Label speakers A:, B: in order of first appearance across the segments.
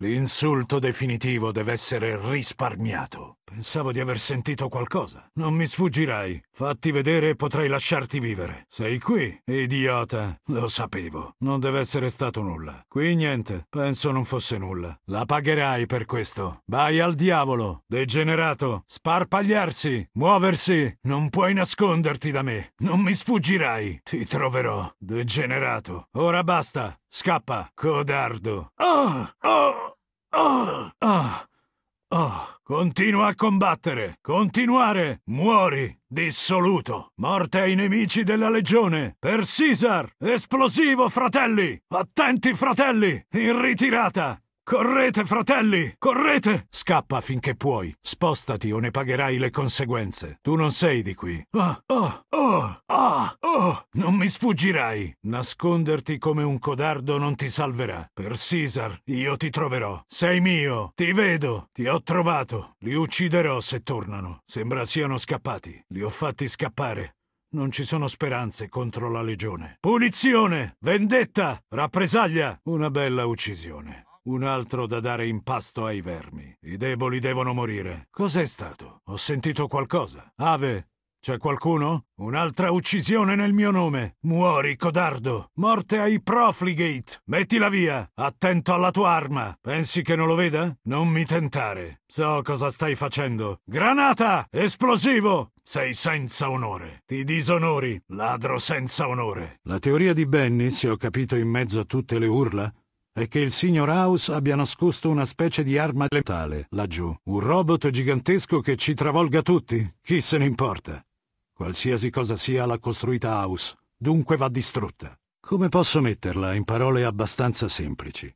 A: L'insulto definitivo deve essere risparmiato. Pensavo di aver sentito qualcosa. Non mi sfuggirai. Fatti vedere e potrei lasciarti vivere. Sei qui, idiota. Lo sapevo. Non deve essere stato nulla. Qui niente. Penso non fosse nulla. La pagherai per questo. Vai al diavolo. Degenerato. Sparpagliarsi. Muoversi. Non puoi nasconderti da me. Non mi sfuggirai. Ti troverò. Degenerato. Ora basta. Scappa. Codardo. Oh! Oh! Oh! Oh! Oh, continua a combattere, continuare, muori, dissoluto, morte ai nemici della legione, per Caesar, esplosivo, fratelli, attenti, fratelli, in ritirata, Correte, fratelli! Correte! Scappa finché puoi. Spostati o ne pagherai le conseguenze. Tu non sei di qui. Ah, oh, oh, ah, oh! Non mi sfuggirai. Nasconderti come un codardo non ti salverà. Per Caesar io ti troverò. Sei mio. Ti vedo. Ti ho trovato. Li ucciderò se tornano. Sembra siano scappati. Li ho fatti scappare. Non ci sono speranze contro la legione. Punizione! Vendetta! Rappresaglia! Una bella uccisione. Un altro da dare in pasto ai vermi. I deboli devono morire. Cos'è stato? Ho sentito qualcosa. Ave, c'è qualcuno? Un'altra uccisione nel mio nome. Muori, codardo. Morte ai Profligate. Mettila via. Attento alla tua arma. Pensi che non lo veda? Non mi tentare. So cosa stai facendo. Granata! Esplosivo! Sei senza onore. Ti disonori, ladro senza onore. La teoria di Benny, se ho capito in mezzo a tutte le urla, è che il signor House abbia nascosto una specie di arma letale laggiù. Un robot gigantesco che ci travolga tutti. Chi se ne importa? Qualsiasi cosa sia l'ha costruita House, dunque va distrutta. Come posso metterla in parole abbastanza semplici?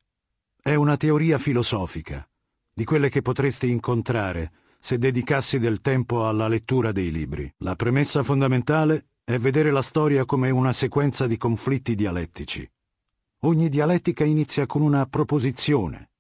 A: È una teoria filosofica, di quelle che potresti incontrare se dedicassi del tempo alla lettura dei libri. La premessa fondamentale è vedere la storia come una sequenza di conflitti dialettici. Ogni dialettica inizia con una proposizione,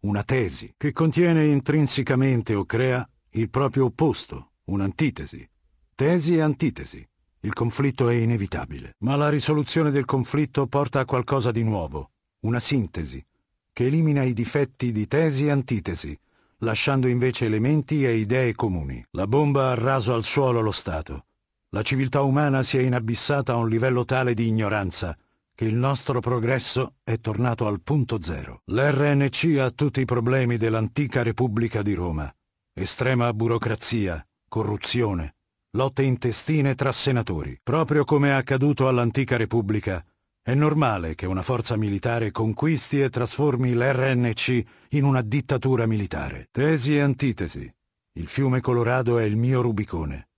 A: una tesi, che contiene intrinsecamente o crea il proprio opposto, un'antitesi. Tesi e antitesi. Il conflitto è inevitabile, ma la risoluzione del conflitto porta a qualcosa di nuovo, una sintesi, che elimina i difetti di tesi e antitesi, lasciando invece elementi e idee comuni. La bomba ha raso al suolo lo Stato. La civiltà umana si è inabissata a un livello tale di ignoranza il nostro progresso è tornato al punto zero. L'RNC ha tutti i problemi dell'antica Repubblica di Roma. Estrema burocrazia, corruzione, lotte intestine tra senatori. Proprio come è accaduto all'antica Repubblica, è normale che una forza militare conquisti e trasformi l'RNC in una dittatura militare. Tesi e antitesi. Il fiume Colorado è il mio Rubicone.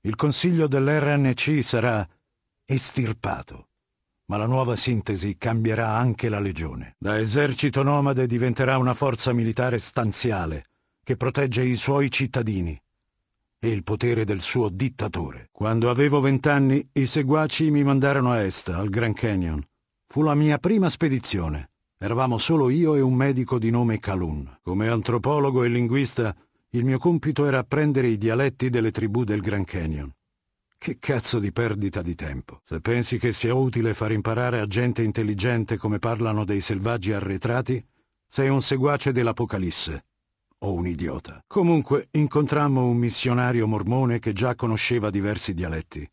A: Il consiglio dell'RNC sarà estirpato ma la nuova sintesi cambierà anche la legione. Da esercito nomade diventerà una forza militare stanziale che protegge i suoi cittadini e il potere del suo dittatore. Quando avevo vent'anni, i seguaci mi mandarono a est, al Grand Canyon. Fu la mia prima spedizione. Eravamo solo io e un medico di nome Calun. Come antropologo e linguista, il mio compito era apprendere i dialetti delle tribù del Grand Canyon. Che cazzo di perdita di tempo. Se pensi che sia utile far imparare a gente intelligente come parlano dei selvaggi arretrati, sei un seguace dell'Apocalisse. O un idiota. Comunque, incontrammo un missionario mormone che già conosceva diversi dialetti.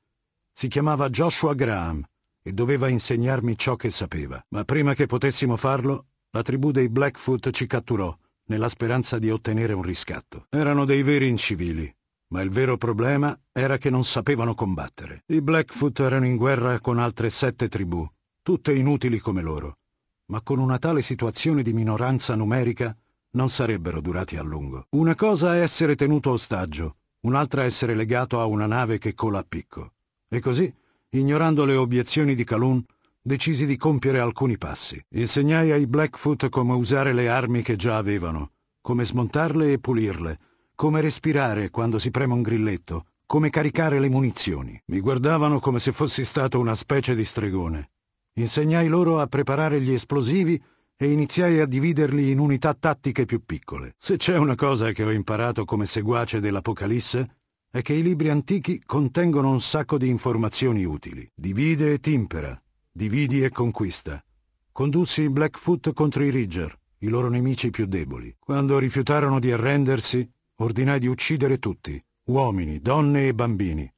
A: Si chiamava Joshua Graham e doveva insegnarmi ciò che sapeva. Ma prima che potessimo farlo, la tribù dei Blackfoot ci catturò, nella speranza di ottenere un riscatto. Erano dei veri incivili, ma il vero problema era che non sapevano combattere. I Blackfoot erano in guerra con altre sette tribù, tutte inutili come loro, ma con una tale situazione di minoranza numerica non sarebbero durati a lungo. Una cosa è essere tenuto ostaggio, un'altra essere legato a una nave che cola a picco. E così, ignorando le obiezioni di Calhoun, decisi di compiere alcuni passi. Insegnai ai Blackfoot come usare le armi che già avevano, come smontarle e pulirle, come respirare quando si preme un grilletto, come caricare le munizioni. Mi guardavano come se fossi stato una specie di stregone. Insegnai loro a preparare gli esplosivi e iniziai a dividerli in unità tattiche più piccole. Se c'è una cosa che ho imparato come seguace dell'Apocalisse, è che i libri antichi contengono un sacco di informazioni utili. Divide e timpera, dividi e conquista. Condussi Blackfoot contro i Ridger, i loro nemici più deboli. Quando rifiutarono di arrendersi, ordinai di uccidere tutti, uomini, donne e bambini.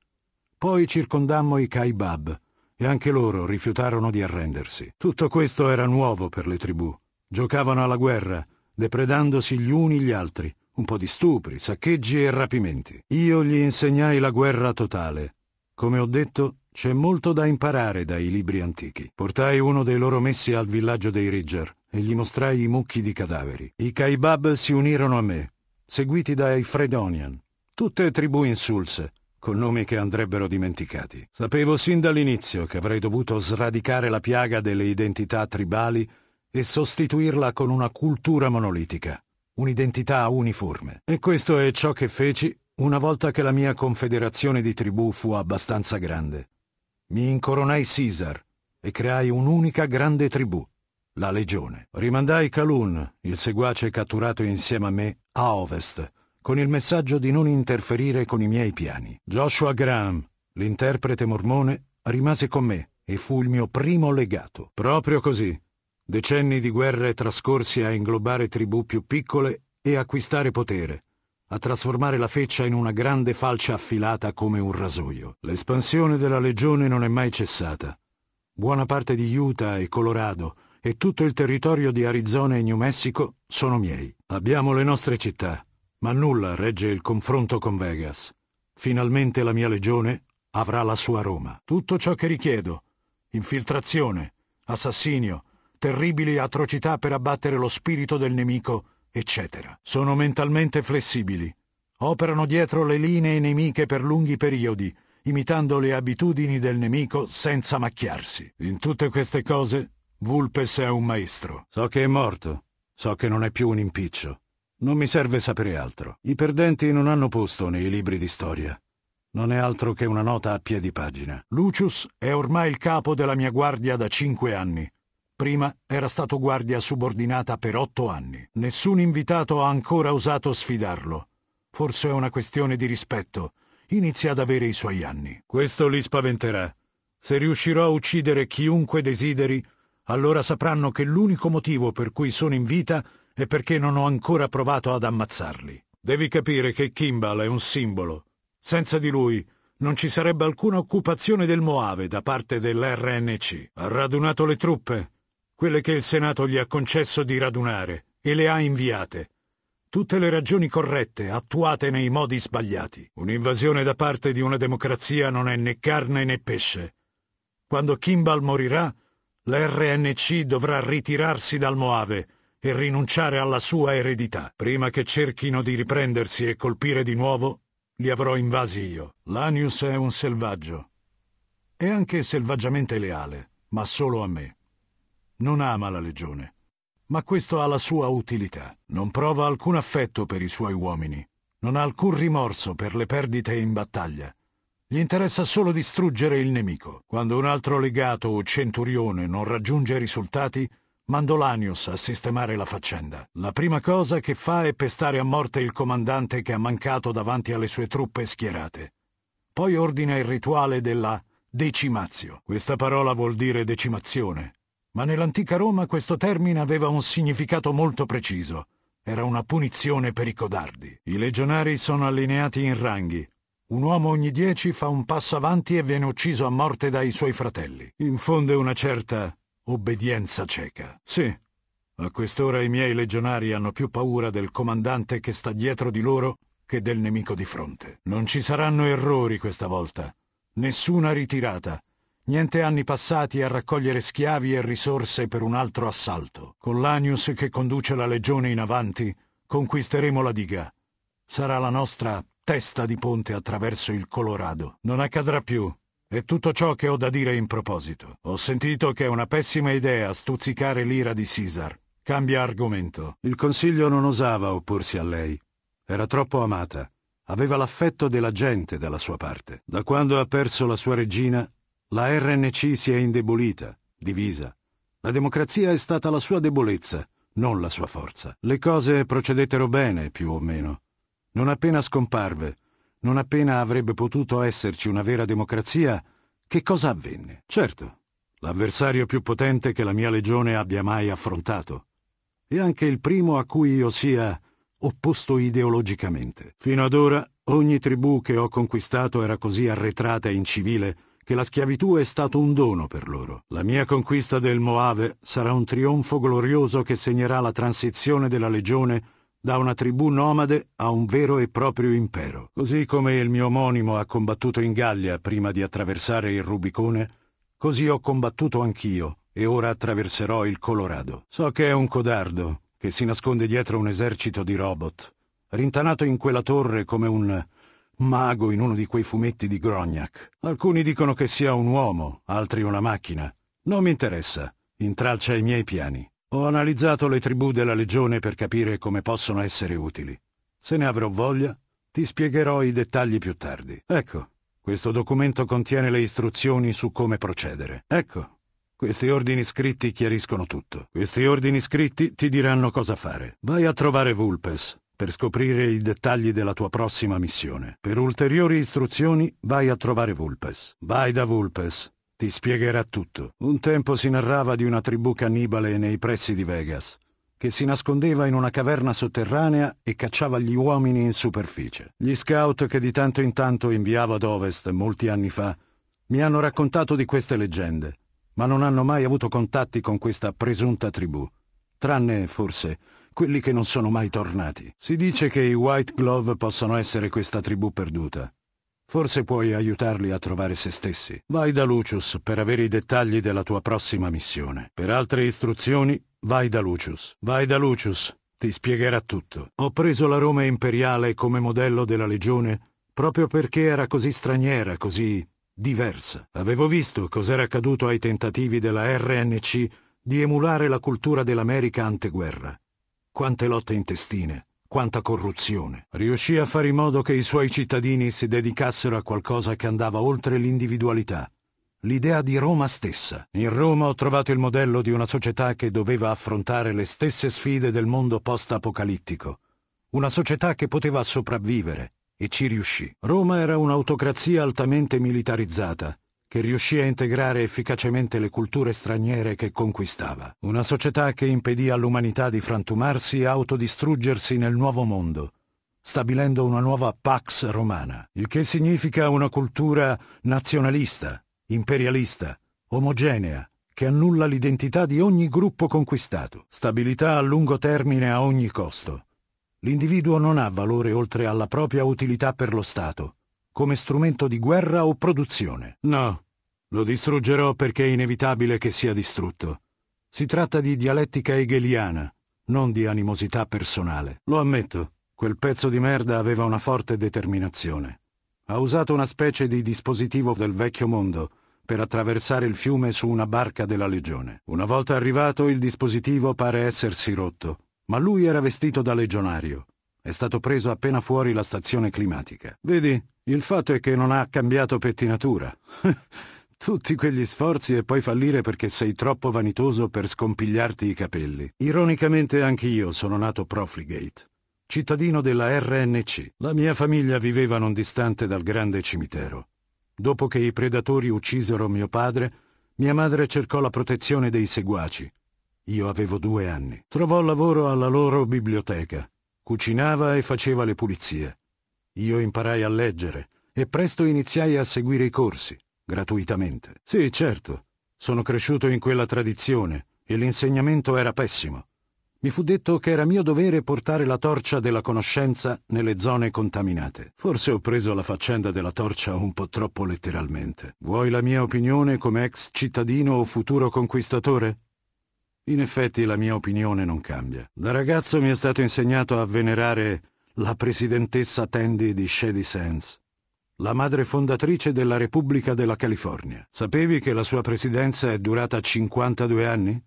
A: Poi circondammo i Kaibab, e anche loro rifiutarono di arrendersi. Tutto questo era nuovo per le tribù. Giocavano alla guerra, depredandosi gli uni gli altri, un po' di stupri, saccheggi e rapimenti. Io gli insegnai la guerra totale. Come ho detto, c'è molto da imparare dai libri antichi. Portai uno dei loro messi al villaggio dei Ridger e gli mostrai i mucchi di cadaveri. I Kaibab si unirono a me, seguiti dai Fredonian, tutte tribù insulse, con nomi che andrebbero dimenticati. Sapevo sin dall'inizio che avrei dovuto sradicare la piaga delle identità tribali e sostituirla con una cultura monolitica, un'identità uniforme. E questo è ciò che feci una volta che la mia confederazione di tribù fu abbastanza grande. Mi incoronai Caesar e creai un'unica grande tribù, la Legione. Rimandai Calun, il seguace catturato insieme a me, a ovest, con il messaggio di non interferire con i miei piani. Joshua Graham, l'interprete mormone, rimase con me e fu il mio primo legato. Proprio così. Decenni di guerre trascorsi a inglobare tribù più piccole e acquistare potere, a trasformare la feccia in una grande falce affilata come un rasoio. L'espansione della legione non è mai cessata. Buona parte di Utah e Colorado e tutto il territorio di Arizona e New Mexico sono miei. Abbiamo le nostre città, ma nulla regge il confronto con Vegas. Finalmente la mia legione avrà la sua Roma. Tutto ciò che richiedo, infiltrazione, assassinio, terribili atrocità per abbattere lo spirito del nemico, eccetera. Sono mentalmente flessibili. Operano dietro le linee nemiche per lunghi periodi, imitando le abitudini del nemico senza macchiarsi. In tutte queste cose, Vulpes è un maestro. So che è morto. So che non è più un impiccio. Non mi serve sapere altro. I perdenti non hanno posto nei libri di storia. Non è altro che una nota a piedi pagina. Lucius è ormai il capo della mia guardia da cinque anni. Prima era stato guardia subordinata per otto anni. Nessun invitato ha ancora osato sfidarlo. Forse è una questione di rispetto. Inizia ad avere i suoi anni. Questo li spaventerà. Se riuscirò a uccidere chiunque desideri, allora sapranno che l'unico motivo per cui sono in vita è perché non ho ancora provato ad ammazzarli. Devi capire che Kimball è un simbolo. Senza di lui non ci sarebbe alcuna occupazione del Moave da parte dell'RNC. Ha radunato le truppe, quelle che il Senato gli ha concesso di radunare, e le ha inviate. Tutte le ragioni corrette, attuate nei modi sbagliati. Un'invasione da parte di una democrazia non è né carne né pesce. Quando Kimball morirà, l'RNC dovrà ritirarsi dal Moave e rinunciare alla sua eredità. Prima che cerchino di riprendersi e colpire di nuovo, li avrò invasi io. Lanius è un selvaggio. È anche selvaggiamente leale, ma solo a me. Non ama la legione. Ma questo ha la sua utilità. Non prova alcun affetto per i suoi uomini. Non ha alcun rimorso per le perdite in battaglia. Gli interessa solo distruggere il nemico. Quando un altro legato o centurione non raggiunge risultati, Mandò Lanius a sistemare la faccenda. La prima cosa che fa è pestare a morte il comandante che ha mancato davanti alle sue truppe schierate. Poi ordina il rituale della decimazio. Questa parola vuol dire decimazione, ma nell'antica Roma questo termine aveva un significato molto preciso. Era una punizione per i codardi. I legionari sono allineati in ranghi. Un uomo ogni dieci fa un passo avanti e viene ucciso a morte dai suoi fratelli. Infonde una certa Obbedienza cieca. Sì. A quest'ora i miei legionari hanno più paura del comandante che sta dietro di loro che del nemico di fronte. Non ci saranno errori questa volta. Nessuna ritirata. Niente anni passati a raccogliere schiavi e risorse per un altro assalto. Con l'Anius che conduce la legione in avanti, conquisteremo la diga. Sarà la nostra testa di ponte attraverso il Colorado. Non accadrà più. È tutto ciò che ho da dire in proposito. Ho sentito che è una pessima idea stuzzicare l'ira di Caesar. Cambia argomento. Il consiglio non osava opporsi a lei. Era troppo amata. Aveva l'affetto della gente dalla sua parte. Da quando ha perso la sua regina, la RNC si è indebolita, divisa. La democrazia è stata la sua debolezza, non la sua forza. Le cose procedettero bene, più o meno. Non appena scomparve, non appena avrebbe potuto esserci una vera democrazia, che cosa avvenne? Certo, l'avversario più potente che la mia legione abbia mai affrontato. e anche il primo a cui io sia opposto ideologicamente. Fino ad ora ogni tribù che ho conquistato era così arretrata e incivile che la schiavitù è stato un dono per loro. La mia conquista del Moave sarà un trionfo glorioso che segnerà la transizione della legione da una tribù nomade a un vero e proprio impero. Così come il mio omonimo ha combattuto in Gallia prima di attraversare il Rubicone, così ho combattuto anch'io e ora attraverserò il Colorado. So che è un codardo, che si nasconde dietro un esercito di robot, rintanato in quella torre come un mago in uno di quei fumetti di Grognac. Alcuni dicono che sia un uomo, altri una macchina. Non mi interessa, intralcia i miei piani. Ho analizzato le tribù della Legione per capire come possono essere utili. Se ne avrò voglia, ti spiegherò i dettagli più tardi. Ecco, questo documento contiene le istruzioni su come procedere. Ecco, questi ordini scritti chiariscono tutto. Questi ordini scritti ti diranno cosa fare. Vai a trovare Vulpes per scoprire i dettagli della tua prossima missione. Per ulteriori istruzioni vai a trovare Vulpes. Vai da Vulpes. Ti spiegherà tutto. Un tempo si narrava di una tribù cannibale nei pressi di Vegas, che si nascondeva in una caverna sotterranea e cacciava gli uomini in superficie. Gli scout che di tanto in tanto inviavo ad ovest molti anni fa mi hanno raccontato di queste leggende ma non hanno mai avuto contatti con questa presunta tribù, tranne, forse, quelli che non sono mai tornati. Si dice che i White Glove possano essere questa tribù perduta. Forse puoi aiutarli a trovare se stessi. Vai da Lucius per avere i dettagli della tua prossima missione. Per altre istruzioni, vai da Lucius. Vai da Lucius, ti spiegherà tutto. Ho preso la Roma imperiale come modello della legione proprio perché era così straniera, così diversa. Avevo visto cos'era accaduto ai tentativi della RNC di emulare la cultura dell'America anteguerra. Quante lotte intestine, quanta corruzione. Riuscì a fare in modo che i suoi cittadini si dedicassero a qualcosa che andava oltre l'individualità. L'idea di Roma stessa. In Roma ho trovato il modello di una società che doveva affrontare le stesse sfide del mondo post-apocalittico. Una società che poteva sopravvivere, e ci riuscì. Roma era un'autocrazia altamente militarizzata, che riuscì a integrare efficacemente le culture straniere che conquistava. Una società che impedì all'umanità di frantumarsi e autodistruggersi nel nuovo mondo, stabilendo una nuova Pax Romana, il che significa una cultura nazionalista, imperialista, omogenea, che annulla l'identità di ogni gruppo conquistato, stabilità a lungo termine a ogni costo, L'individuo non ha valore oltre alla propria utilità per lo Stato, come strumento di guerra o produzione. No, lo distruggerò perché è inevitabile che sia distrutto. Si tratta di dialettica hegeliana, non di animosità personale. Lo ammetto, quel pezzo di merda aveva una forte determinazione. Ha usato una specie di dispositivo del vecchio mondo per attraversare il fiume su una barca della Legione. Una volta arrivato il dispositivo pare essersi rotto ma lui era vestito da legionario. È stato preso appena fuori la stazione climatica. Vedi, il fatto è che non ha cambiato pettinatura. Tutti quegli sforzi e poi fallire perché sei troppo vanitoso per scompigliarti i capelli. Ironicamente anch'io sono nato Profligate, cittadino della RNC. La mia famiglia viveva non distante dal grande cimitero. Dopo che i predatori uccisero mio padre, mia madre cercò la protezione dei seguaci io avevo due anni. Trovò lavoro alla loro biblioteca. Cucinava e faceva le pulizie. Io imparai a leggere e presto iniziai a seguire i corsi, gratuitamente. Sì, certo. Sono cresciuto in quella tradizione e l'insegnamento era pessimo. Mi fu detto che era mio dovere portare la torcia della conoscenza nelle zone contaminate. Forse ho preso la faccenda della torcia un po' troppo letteralmente. Vuoi la mia opinione come ex cittadino o futuro conquistatore? In effetti la mia opinione non cambia. Da ragazzo mi è stato insegnato a venerare la presidentessa Tandy di Shady Sands, la madre fondatrice della Repubblica della California. Sapevi che la sua presidenza è durata 52 anni?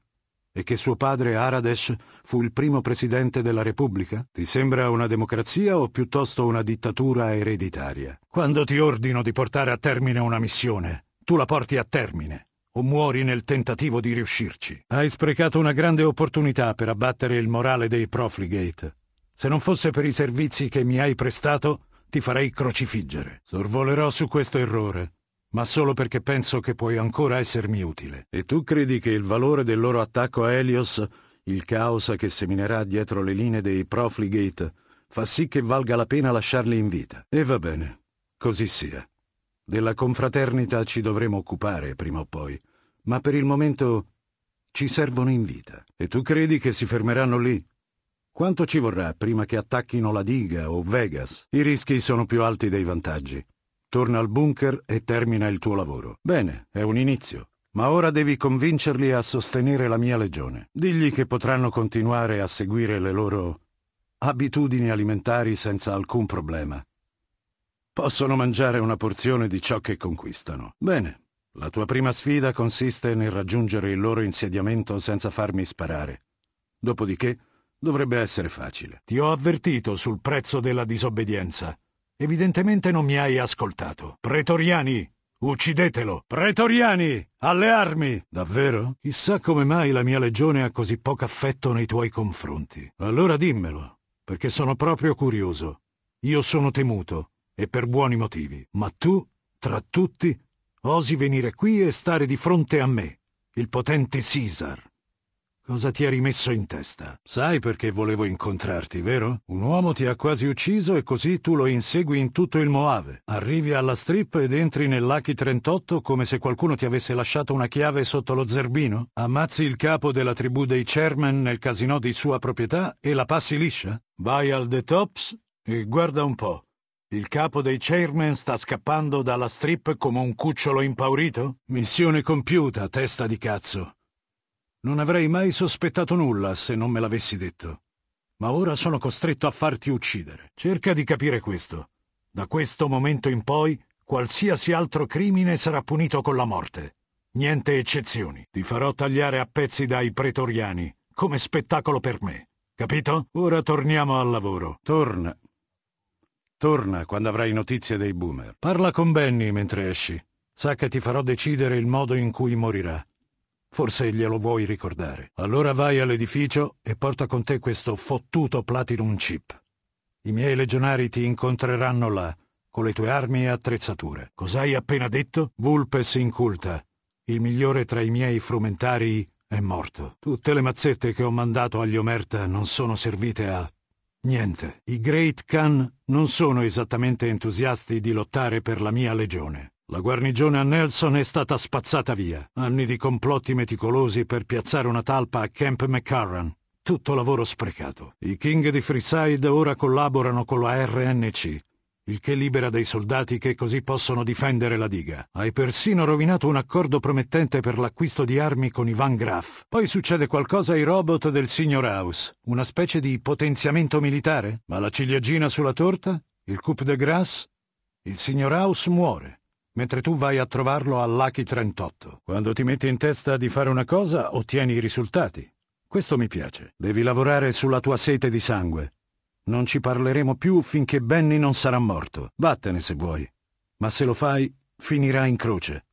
A: E che suo padre Aradesh fu il primo presidente della Repubblica? Ti sembra una democrazia o piuttosto una dittatura ereditaria? Quando ti ordino di portare a termine una missione, tu la porti a termine o muori nel tentativo di riuscirci. Hai sprecato una grande opportunità per abbattere il morale dei Profligate. Se non fosse per i servizi che mi hai prestato, ti farei crocifiggere. Sorvolerò su questo errore, ma solo perché penso che puoi ancora essermi utile. E tu credi che il valore del loro attacco a Helios il caos che seminerà dietro le linee dei Profligate fa sì che valga la pena lasciarli in vita. E va bene, così sia. Della confraternita ci dovremo occupare prima o poi, ma per il momento ci servono in vita. E tu credi che si fermeranno lì? Quanto ci vorrà prima che attacchino la diga o Vegas? I rischi sono più alti dei vantaggi. Torna al bunker e termina il tuo lavoro. Bene, è un inizio. Ma ora devi convincerli a sostenere la mia legione. Digli che potranno continuare a seguire le loro abitudini alimentari senza alcun problema. Possono mangiare una porzione di ciò che conquistano. Bene, la tua prima sfida consiste nel raggiungere il loro insediamento senza farmi sparare. Dopodiché dovrebbe essere facile. Ti ho avvertito sul prezzo della disobbedienza. Evidentemente non mi hai ascoltato. Pretoriani, Uccidetelo! Pretoriani! Alle armi! Davvero? Chissà come mai la mia legione ha così poco affetto nei tuoi confronti. Allora dimmelo, perché sono proprio curioso. Io sono temuto, e per buoni motivi. Ma tu, tra tutti, osi venire qui e stare di fronte a me, il potente Caesar. Cosa ti ha rimesso in testa? Sai perché volevo incontrarti, vero? Un uomo ti ha quasi ucciso e così tu lo insegui in tutto il Moave. Arrivi alla strip ed entri nell'Aki 38 come se qualcuno ti avesse lasciato una chiave sotto lo zerbino? Ammazzi il capo della tribù dei chairman nel casino di sua proprietà e la passi liscia? Vai al The Tops e guarda un po'. Il capo dei chairman sta scappando dalla strip come un cucciolo impaurito? Missione compiuta, testa di cazzo. Non avrei mai sospettato nulla se non me l'avessi detto. Ma ora sono costretto a farti uccidere. Cerca di capire questo. Da questo momento in poi, qualsiasi altro crimine sarà punito con la morte. Niente eccezioni. Ti farò tagliare a pezzi dai pretoriani, come spettacolo per me. Capito? Ora torniamo al lavoro. Torna. Torna quando avrai notizie dei boomer. Parla con Benny mentre esci. Sa che ti farò decidere il modo in cui morirà. Forse glielo vuoi ricordare. Allora vai all'edificio e porta con te questo fottuto Platinum Chip. I miei legionari ti incontreranno là, con le tue armi e attrezzature. Cos'hai appena detto? Vulpes inculta. Il migliore tra i miei frumentari è morto. Tutte le mazzette che ho mandato agli Omerta non sono servite a... Niente. I Great Khan non sono esattamente entusiasti di lottare per la mia legione. La guarnigione a Nelson è stata spazzata via. Anni di complotti meticolosi per piazzare una talpa a Camp McCarran. Tutto lavoro sprecato. I King di Freeside ora collaborano con la RNC, il che libera dei soldati che così possono difendere la diga. Hai persino rovinato un accordo promettente per l'acquisto di armi con Ivan Graf. Poi succede qualcosa ai robot del signor House, una specie di potenziamento militare. Ma la ciliegina sulla torta? Il coup de grâce? Il signor House muore mentre tu vai a trovarlo al Lucky 38. Quando ti metti in testa di fare una cosa, ottieni i risultati. Questo mi piace. Devi lavorare sulla tua sete di sangue. Non ci parleremo più finché Benny non sarà morto. Vattene se vuoi. Ma se lo fai, finirà in croce.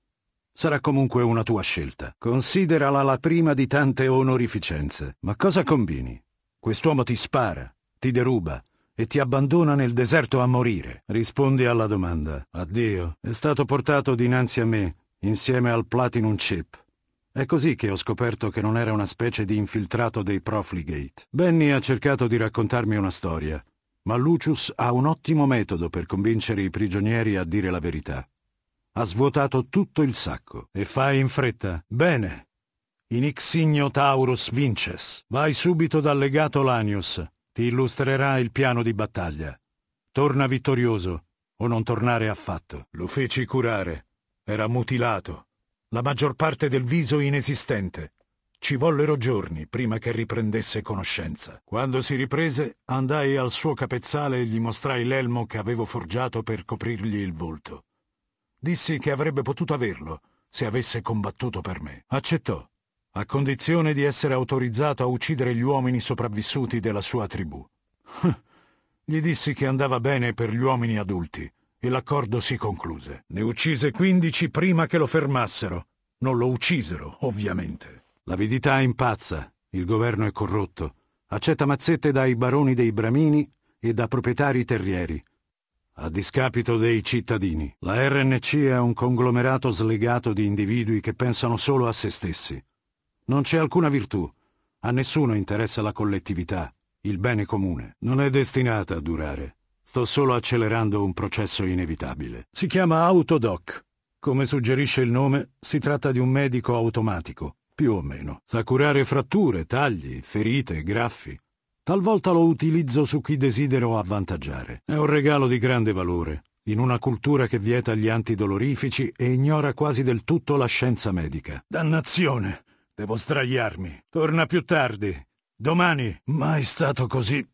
A: Sarà comunque una tua scelta. Considerala la prima di tante onorificenze. Ma cosa combini? Quest'uomo ti spara, ti deruba, e ti abbandona nel deserto a morire? Rispondi alla domanda. Addio. È stato portato dinanzi a me, insieme al Platinum Chip. È così che ho scoperto che non era una specie di infiltrato dei Profligate. Benny ha cercato di raccontarmi una storia, ma Lucius ha un ottimo metodo per convincere i prigionieri a dire la verità. Ha svuotato tutto il sacco. E fai in fretta. Bene. In Ixigno Taurus vinces. Vai subito dal legato Lanius ti illustrerà il piano di battaglia. Torna vittorioso, o non tornare affatto. Lo feci curare. Era mutilato. La maggior parte del viso inesistente. Ci vollero giorni prima che riprendesse conoscenza. Quando si riprese, andai al suo capezzale e gli mostrai l'elmo che avevo forgiato per coprirgli il volto. Dissi che avrebbe potuto averlo se avesse combattuto per me. Accettò a condizione di essere autorizzato a uccidere gli uomini sopravvissuti della sua tribù. Gli dissi che andava bene per gli uomini adulti e l'accordo si concluse. Ne uccise quindici prima che lo fermassero. Non lo uccisero, ovviamente. L'avidità impazza, il governo è corrotto, accetta mazzette dai baroni dei bramini e da proprietari terrieri, a discapito dei cittadini. La RNC è un conglomerato slegato di individui che pensano solo a se stessi. Non c'è alcuna virtù, A nessuno interessa la collettività, il bene comune. Non è destinata a durare. Sto solo accelerando un processo inevitabile. Si chiama Autodoc. Come suggerisce il nome, si tratta di un medico automatico, più o meno. Sa curare fratture, tagli, ferite, graffi. Talvolta lo utilizzo su chi desidero avvantaggiare. È un regalo di grande valore, in una cultura che vieta gli antidolorifici e ignora quasi del tutto la scienza medica. Dannazione! Devo sdraiarmi. Torna più tardi. Domani. Mai stato così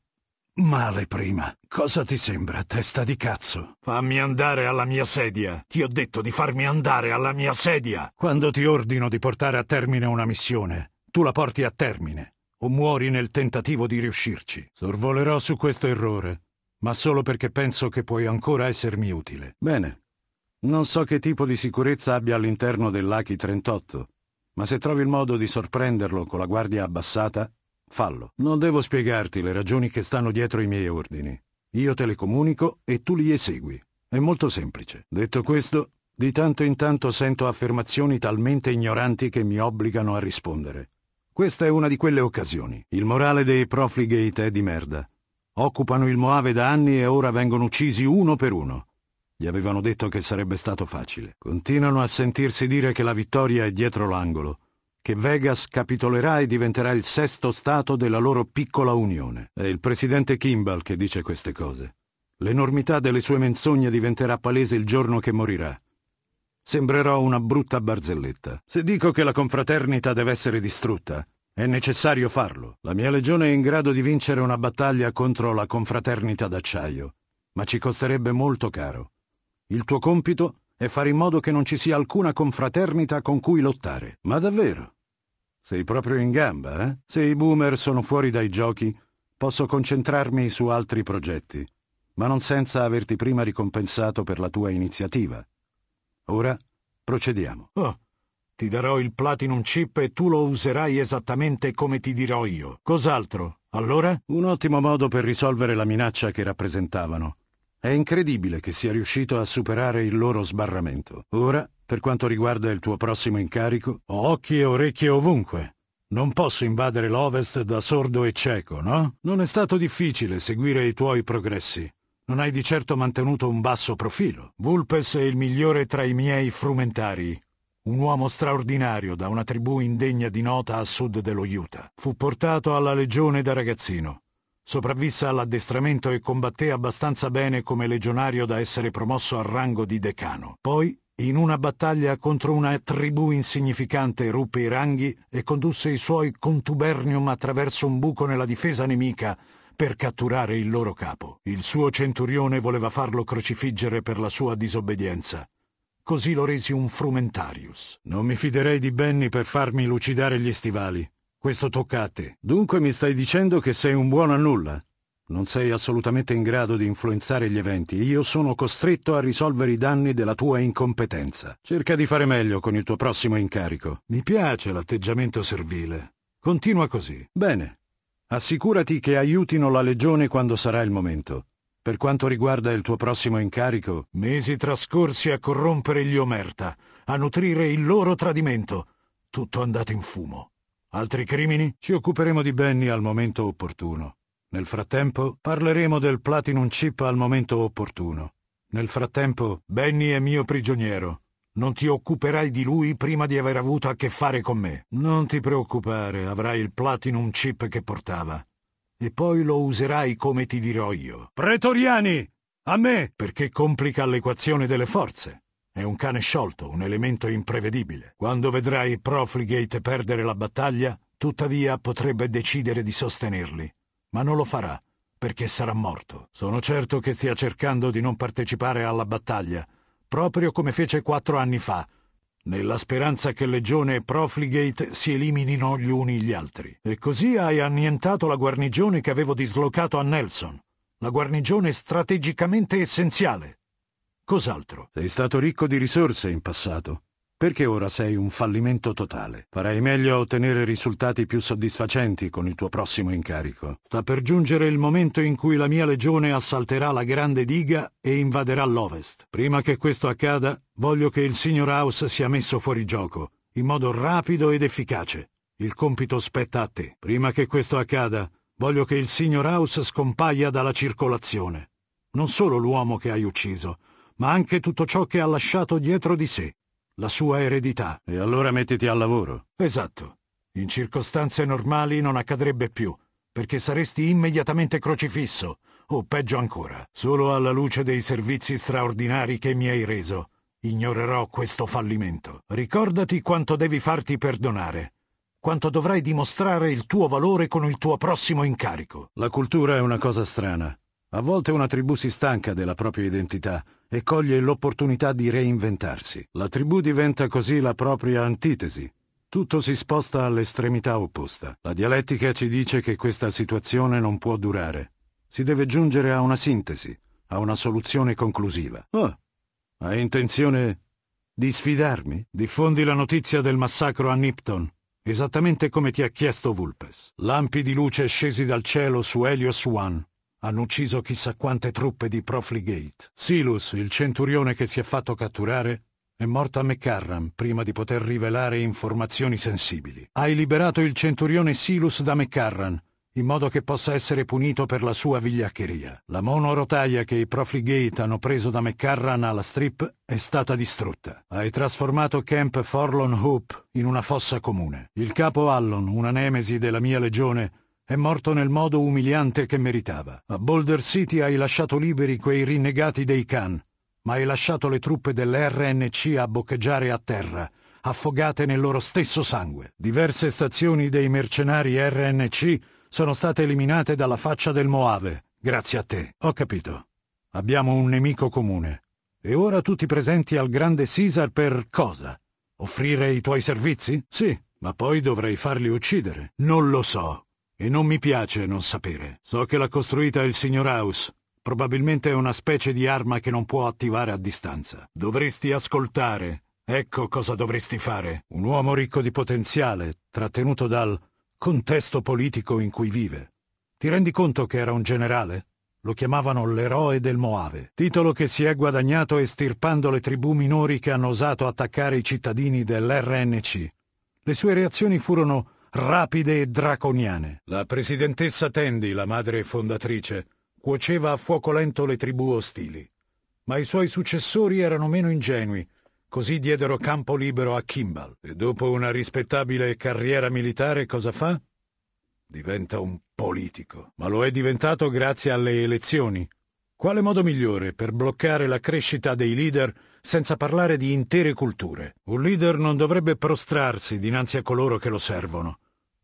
A: male prima. Cosa ti sembra, testa di cazzo? Fammi andare alla mia sedia. Ti ho detto di farmi andare alla mia sedia. Quando ti ordino di portare a termine una missione, tu la porti a termine o muori nel tentativo di riuscirci. Sorvolerò su questo errore, ma solo perché penso che puoi ancora essermi utile. Bene. Non so che tipo di sicurezza abbia all'interno dell'Aki 38, ma se trovi il modo di sorprenderlo con la guardia abbassata, fallo. Non devo spiegarti le ragioni che stanno dietro i miei ordini. Io te le comunico e tu li esegui. È molto semplice. Detto questo, di tanto in tanto sento affermazioni talmente ignoranti che mi obbligano a rispondere. Questa è una di quelle occasioni. Il morale dei Profligate è di merda. Occupano il Moave da anni e ora vengono uccisi uno per uno. Gli avevano detto che sarebbe stato facile. Continuano a sentirsi dire che la vittoria è dietro l'angolo, che Vegas capitolerà e diventerà il sesto stato della loro piccola unione. È il presidente Kimball che dice queste cose. L'enormità delle sue menzogne diventerà palese il giorno che morirà. Sembrerò una brutta barzelletta. Se dico che la confraternita deve essere distrutta, è necessario farlo. La mia legione è in grado di vincere una battaglia contro la confraternita d'acciaio, ma ci costerebbe molto caro. Il tuo compito è fare in modo che non ci sia alcuna confraternita con cui lottare. Ma davvero? Sei proprio in gamba, eh? Se i boomer sono fuori dai giochi, posso concentrarmi su altri progetti, ma non senza averti prima ricompensato per la tua iniziativa. Ora procediamo. Oh, ti darò il Platinum Chip e tu lo userai esattamente come ti dirò io. Cos'altro? Allora? Un ottimo modo per risolvere la minaccia che rappresentavano. È incredibile che sia riuscito a superare il loro sbarramento. Ora, per quanto riguarda il tuo prossimo incarico, ho occhi e orecchie ovunque. Non posso invadere l'Ovest da sordo e cieco, no? Non è stato difficile seguire i tuoi progressi. Non hai di certo mantenuto un basso profilo. Vulpes è il migliore tra i miei frumentari. Un uomo straordinario da una tribù indegna di nota a sud dello Utah. Fu portato alla legione da ragazzino. Sopravvisse all'addestramento e combatté abbastanza bene come legionario da essere promosso al rango di decano. Poi, in una battaglia contro una tribù insignificante, ruppe i ranghi e condusse i suoi contubernium attraverso un buco nella difesa nemica per catturare il loro capo. Il suo centurione voleva farlo crocifiggere per la sua disobbedienza. Così lo resi un frumentarius. Non mi fiderei di Benny per farmi lucidare gli stivali. Questo tocca a te. Dunque mi stai dicendo che sei un buono a nulla? Non sei assolutamente in grado di influenzare gli eventi. Io sono costretto a risolvere i danni della tua incompetenza. Cerca di fare meglio con il tuo prossimo incarico. Mi piace l'atteggiamento servile. Continua così. Bene. Assicurati che aiutino la legione quando sarà il momento. Per quanto riguarda il tuo prossimo incarico, mesi trascorsi a corrompere gli Omerta, a nutrire il loro tradimento. Tutto andato in fumo. Altri crimini? Ci occuperemo di Benny al momento opportuno. Nel frattempo, parleremo del Platinum Chip al momento opportuno. Nel frattempo, Benny è mio prigioniero. Non ti occuperai di lui prima di aver avuto a che fare con me. Non ti preoccupare, avrai il Platinum Chip che portava. E poi lo userai come ti dirò io. Pretoriani! A me! Perché complica l'equazione delle forze. È un cane sciolto, un elemento imprevedibile. Quando vedrai Profligate perdere la battaglia, tuttavia potrebbe decidere di sostenerli. Ma non lo farà, perché sarà morto. Sono certo che stia cercando di non partecipare alla battaglia, proprio come fece quattro anni fa, nella speranza che Legione e Profligate si eliminino gli uni gli altri. E così hai annientato la guarnigione che avevo dislocato a Nelson, la guarnigione strategicamente essenziale. Cos'altro? Sei stato ricco di risorse in passato. Perché ora sei un fallimento totale? Farai meglio a ottenere risultati più soddisfacenti con il tuo prossimo incarico. Sta per giungere il momento in cui la mia legione assalterà la grande diga e invaderà l'Ovest. Prima che questo accada, voglio che il signor House sia messo fuori gioco, in modo rapido ed efficace. Il compito spetta a te. Prima che questo accada, voglio che il signor House scompaia dalla circolazione. Non solo l'uomo che hai ucciso, ma anche tutto ciò che ha lasciato dietro di sé, la sua eredità.
B: E allora mettiti al lavoro.
A: Esatto. In circostanze normali non accadrebbe più, perché saresti immediatamente crocifisso, o peggio ancora, solo alla luce dei servizi straordinari che mi hai reso. Ignorerò questo fallimento. Ricordati quanto devi farti perdonare, quanto dovrai dimostrare il tuo valore con il tuo prossimo incarico.
B: La cultura è una cosa strana. A volte una tribù si stanca della propria identità e coglie l'opportunità di reinventarsi. La tribù diventa così la propria antitesi. Tutto si sposta all'estremità opposta. La dialettica ci dice che questa situazione non può durare. Si deve giungere a una sintesi, a una soluzione conclusiva. Oh, hai intenzione di sfidarmi?
A: Diffondi la notizia del massacro a Nipton, esattamente come ti ha chiesto Vulpes. Lampi di luce scesi dal cielo su Helios One hanno ucciso chissà quante truppe di Profligate. Silus, il centurione che si è fatto catturare, è morto a McCarran prima di poter rivelare informazioni sensibili. Hai liberato il centurione Silus da McCarran, in modo che possa essere punito per la sua vigliaccheria. La monorotaia che i Profligate hanno preso da McCarran alla strip è stata distrutta. Hai trasformato Camp Forlon Hope in una fossa comune. Il capo Allon, una nemesi della mia legione, è morto nel modo umiliante che meritava. A Boulder City hai lasciato liberi quei rinnegati dei Khan, ma hai lasciato le truppe dell'RNC a boccheggiare a terra, affogate nel loro stesso sangue. Diverse stazioni dei mercenari RNC sono state eliminate dalla faccia del Moave, grazie a te. Ho capito. Abbiamo un nemico comune. E ora tu ti presenti al grande Caesar per cosa? Offrire i tuoi servizi? Sì, ma poi dovrei farli uccidere. Non lo so. E non mi piace non sapere. So che l'ha costruita il signor House. Probabilmente è una specie di arma che non può attivare a distanza. Dovresti ascoltare. Ecco cosa dovresti fare. Un uomo ricco di potenziale, trattenuto dal contesto politico in cui vive. Ti rendi conto che era un generale? Lo chiamavano l'eroe del Moave, titolo che si è guadagnato estirpando le tribù minori che hanno osato attaccare i cittadini dell'RNC. Le sue reazioni furono rapide e draconiane. La presidentessa Tandy, la madre fondatrice, cuoceva a fuoco lento le tribù ostili. Ma i suoi successori erano meno ingenui, così diedero campo libero a Kimball. E dopo una rispettabile carriera militare cosa fa? Diventa un politico. Ma lo è diventato grazie alle elezioni. Quale modo migliore per bloccare la crescita dei leader senza parlare di intere culture? Un leader non dovrebbe prostrarsi dinanzi a coloro che lo servono.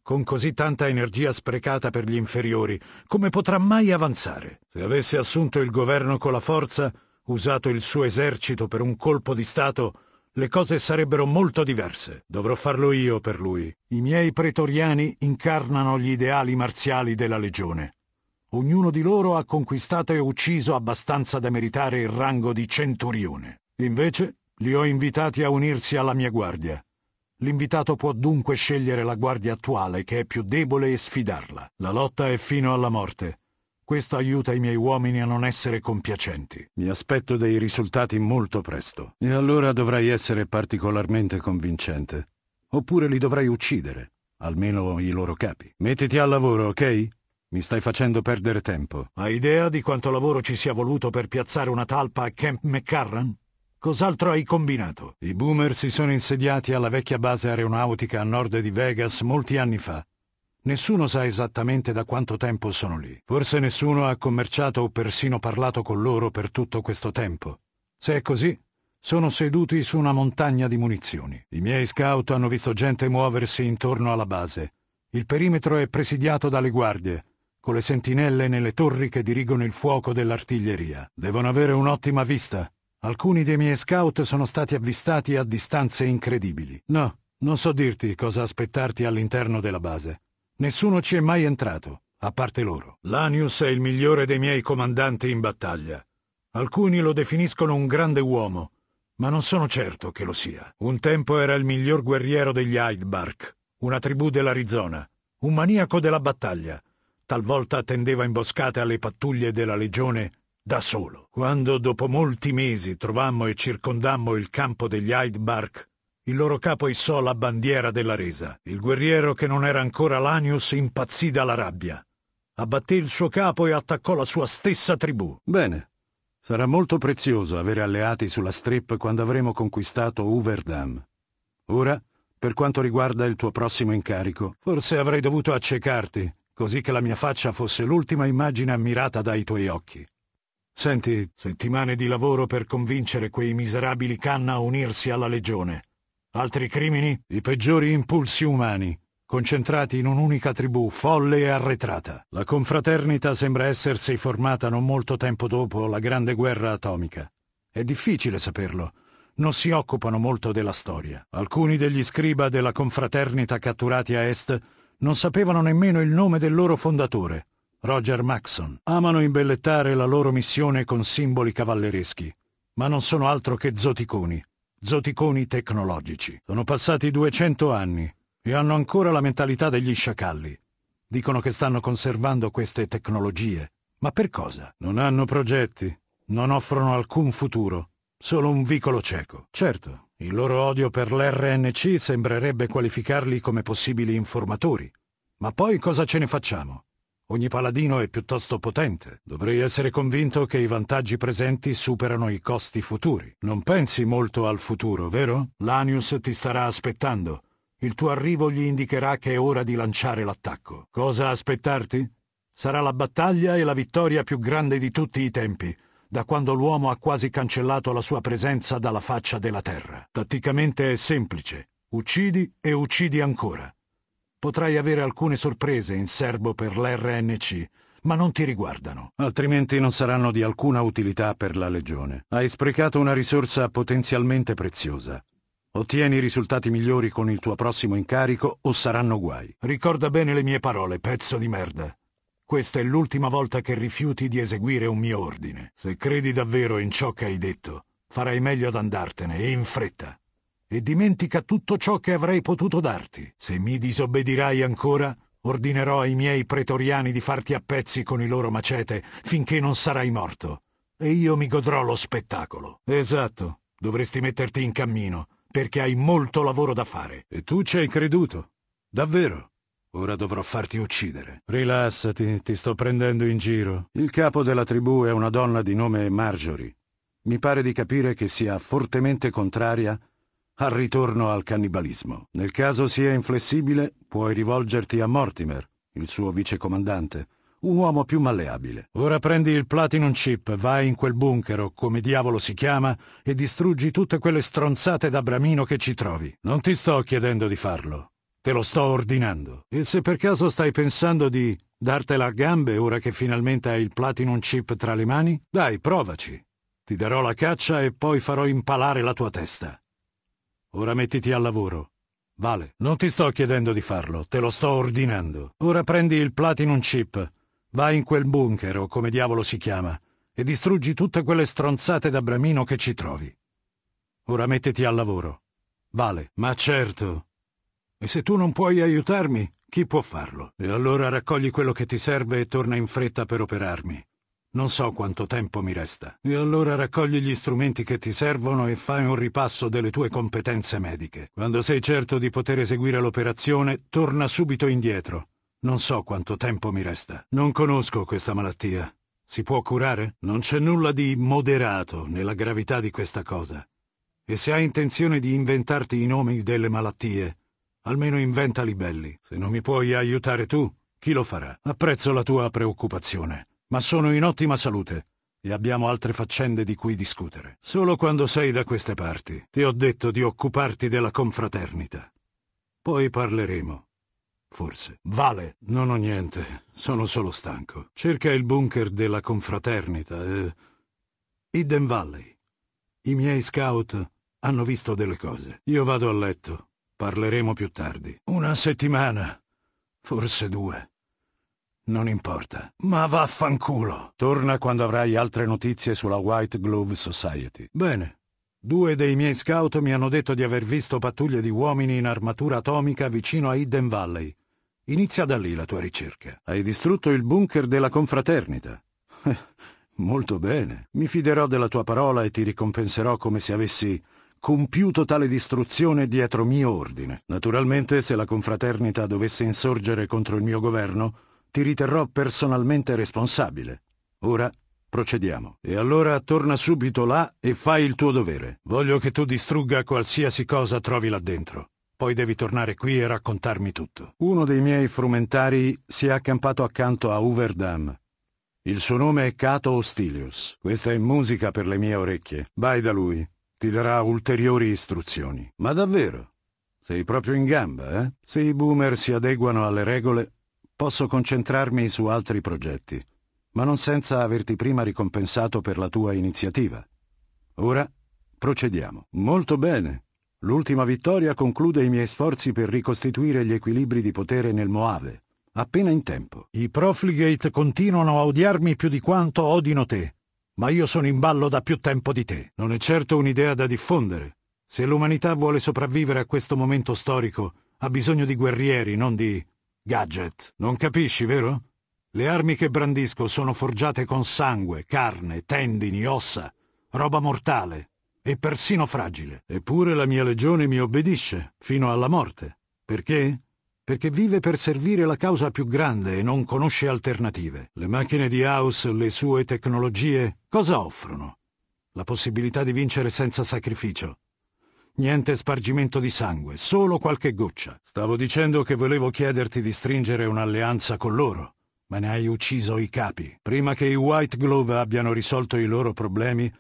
A: Con così tanta energia sprecata per gli inferiori, come potrà mai avanzare? Se avesse assunto il governo con la forza, usato il suo esercito per un colpo di Stato, le cose sarebbero molto diverse. Dovrò farlo io per lui. I miei pretoriani incarnano gli ideali marziali della legione. Ognuno di loro ha conquistato e ucciso abbastanza da meritare il rango di centurione. Invece, li ho invitati a unirsi alla mia guardia. L'invitato può dunque scegliere la guardia attuale, che è più debole, e sfidarla. La lotta è fino alla morte. Questo aiuta i miei uomini a non essere compiacenti.
B: Mi aspetto dei risultati molto presto. E allora dovrai essere particolarmente convincente. Oppure li dovrai uccidere, almeno i loro capi. Mettiti al lavoro, ok? Mi stai facendo perdere tempo.
A: Hai idea di quanto lavoro ci sia voluto per piazzare una talpa a Camp McCarran? Cos'altro hai combinato? I boomer si sono insediati alla vecchia base aeronautica a nord di Vegas molti anni fa. Nessuno sa esattamente da quanto tempo sono lì. Forse nessuno ha commerciato o persino parlato con loro per tutto questo tempo. Se è così, sono seduti su una montagna di munizioni. I miei scout hanno visto gente muoversi intorno alla base. Il perimetro è presidiato dalle guardie, con le sentinelle nelle torri che dirigono il fuoco dell'artiglieria. Devono avere un'ottima vista Alcuni dei miei scout sono stati avvistati a distanze incredibili. No, non so dirti cosa aspettarti all'interno della base. Nessuno ci è mai entrato, a parte loro. Lanius è il migliore dei miei comandanti in battaglia. Alcuni lo definiscono un grande uomo, ma non sono certo che lo sia. Un tempo era il miglior guerriero degli Hydebark, una tribù dell'Arizona, un maniaco della battaglia. Talvolta tendeva imboscate alle pattuglie della legione da solo. Quando dopo molti mesi trovammo e circondammo il campo degli Hyde Bark, Il loro capo issò la bandiera della resa. Il guerriero che non era ancora Lanius impazzì dalla rabbia. Abbatté il suo capo e attaccò la sua stessa tribù.
B: Bene. Sarà molto prezioso avere alleati sulla strip quando avremo conquistato Uverdam. Ora, per quanto riguarda il tuo prossimo incarico,
A: forse avrei dovuto accecarti, così che la mia faccia fosse l'ultima immagine ammirata dai tuoi occhi. Senti, settimane di lavoro per convincere quei miserabili canna a unirsi alla Legione. Altri crimini? I peggiori impulsi umani, concentrati in un'unica tribù, folle e arretrata. La confraternita sembra essersi formata non molto tempo dopo la grande guerra atomica. È difficile saperlo. Non si occupano molto della storia. Alcuni degli scriba della confraternita catturati a est non sapevano nemmeno il nome del loro fondatore, Roger Maxon. Amano imbellettare la loro missione con simboli cavallereschi, ma non sono altro che zoticoni, zoticoni tecnologici. Sono passati 200 anni e hanno ancora la mentalità degli sciacalli. Dicono che stanno conservando queste tecnologie. Ma per cosa? Non hanno progetti, non offrono alcun futuro, solo un vicolo cieco. Certo, il loro odio per l'RNC sembrerebbe qualificarli come possibili informatori. Ma poi cosa ce ne facciamo? Ogni paladino è piuttosto potente. Dovrei essere convinto che i vantaggi presenti superano i costi futuri. Non pensi molto al futuro, vero? Lanius ti starà aspettando. Il tuo arrivo gli indicherà che è ora di lanciare l'attacco. Cosa aspettarti? Sarà la battaglia e la vittoria più grande di tutti i tempi, da quando l'uomo ha quasi cancellato la sua presenza dalla faccia della terra. Tatticamente è semplice. Uccidi e uccidi ancora. Potrai avere alcune sorprese in serbo per l'RNC, ma non ti riguardano.
B: Altrimenti non saranno di alcuna utilità per la Legione. Hai sprecato una risorsa potenzialmente preziosa. Ottieni risultati migliori con il tuo prossimo incarico o saranno guai.
A: Ricorda bene le mie parole, pezzo di merda. Questa è l'ultima volta che rifiuti di eseguire un mio ordine. Se credi davvero in ciò che hai detto, farai meglio ad andartene e in fretta e dimentica tutto ciò che avrei potuto darti. Se mi disobbedirai ancora, ordinerò ai miei pretoriani di farti a pezzi con i loro macete finché non sarai morto. E io mi godrò lo spettacolo. Esatto, dovresti metterti in cammino, perché hai molto lavoro da fare. E tu ci hai creduto. Davvero. Ora dovrò farti uccidere. Rilassati, ti sto prendendo in giro.
B: Il capo della tribù è una donna di nome Marjorie. Mi pare di capire che sia fortemente contraria al ritorno al cannibalismo. Nel caso sia inflessibile, puoi rivolgerti a Mortimer, il suo vicecomandante, un uomo più malleabile.
A: Ora prendi il Platinum Chip, vai in quel bunker o come diavolo si chiama e distruggi tutte quelle stronzate da bramino che ci trovi. Non ti sto chiedendo di farlo, te lo sto ordinando. E se per caso stai pensando di dartela a gambe ora che finalmente hai il Platinum Chip tra le mani, dai, provaci. Ti darò la caccia e poi farò impalare la tua testa. Ora mettiti al lavoro. Vale, non ti sto chiedendo di farlo, te lo sto ordinando. Ora prendi il Platinum Chip, vai in quel bunker o come diavolo si chiama, e distruggi tutte quelle stronzate da bramino che ci trovi. Ora mettiti al lavoro. Vale, ma certo. E se tu non puoi aiutarmi, chi può farlo? E allora raccogli quello che ti serve e torna in fretta per operarmi. Non so quanto tempo mi resta. E allora raccogli gli strumenti che ti servono e fai un ripasso delle tue competenze mediche. Quando sei certo di poter eseguire l'operazione, torna subito indietro. Non so quanto tempo mi resta. Non conosco questa malattia. Si può curare? Non c'è nulla di moderato nella gravità di questa cosa. E se hai intenzione di inventarti i nomi delle malattie, almeno inventali belli. Se non mi puoi aiutare tu, chi lo farà? Apprezzo la tua preoccupazione ma sono in ottima salute e abbiamo altre faccende di cui discutere. Solo quando sei da queste parti ti ho detto di occuparti della confraternita. Poi parleremo. Forse. Vale, non ho niente, sono solo stanco. Cerca il bunker della confraternita e... Hidden Valley. I miei scout hanno visto delle cose. Io vado a letto. Parleremo più tardi. Una settimana. Forse due. Non importa. Ma vaffanculo. Torna quando avrai altre notizie sulla White Glove Society. Bene. Due dei miei scout mi hanno detto di aver visto pattuglie di uomini in armatura atomica vicino a Hidden Valley. Inizia da lì la tua ricerca. Hai distrutto il bunker della confraternita. Molto bene. Mi fiderò della tua parola e ti ricompenserò come se avessi
B: compiuto tale distruzione dietro mio ordine. Naturalmente, se la confraternita dovesse insorgere contro il mio governo, ti riterrò personalmente responsabile. Ora procediamo. E allora torna subito là e fai il tuo dovere. Voglio che tu distrugga qualsiasi cosa trovi là dentro. Poi devi tornare qui e raccontarmi tutto. Uno dei miei frumentari si è accampato accanto a Uverdam. Il suo nome è Cato Ostilius. Questa è musica per le mie orecchie. Vai da lui. Ti darà ulteriori istruzioni. Ma davvero? Sei proprio in gamba, eh? Se i boomer si adeguano alle regole, posso concentrarmi su altri progetti, ma non senza averti prima ricompensato per la tua iniziativa. Ora procediamo. Molto bene. L'ultima vittoria conclude i miei sforzi per ricostituire gli equilibri di potere nel Moave. Appena in tempo. I Profligate continuano a odiarmi più di quanto odino te, ma io sono in ballo da più tempo di te. Non è certo un'idea da diffondere. Se l'umanità vuole sopravvivere a questo momento storico, ha bisogno di guerrieri, non di gadget. Non capisci, vero? Le armi che brandisco sono forgiate con sangue, carne, tendini, ossa, roba mortale e persino fragile. Eppure la mia legione mi obbedisce, fino alla morte. Perché? Perché vive per servire la causa più grande e non conosce alternative. Le macchine di House, le sue tecnologie, cosa offrono? La possibilità di vincere senza sacrificio. Niente spargimento di sangue, solo qualche goccia. Stavo dicendo che volevo chiederti di stringere un'alleanza con loro ma ne hai ucciso i capi. Prima che i White Glove abbiano risolto i loro problemi,